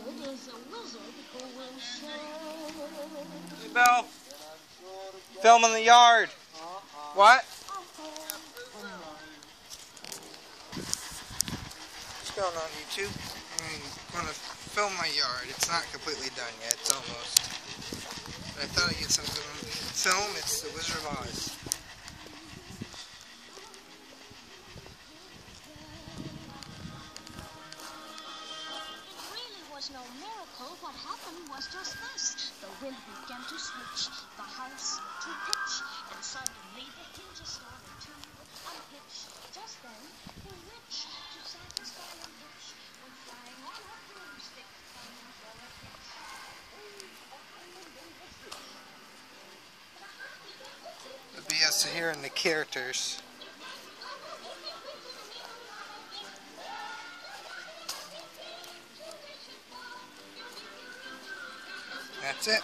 wizard is a wizard who will show. Hey, Belle. Film in the yard. What? What's going on YouTube? I'm going to film my yard. It's not completely done yet. It's almost. But I thought I'd get some film. It's the Wizard of Oz. Was no miracle. What happened was just this. The wind began to switch, the house to pitch, and suddenly the hinges started to unhitch. Just then, the witch, to satisfy a witch, went flying on her broomstick, coming for a pitch. It'll be us the characters. That's it.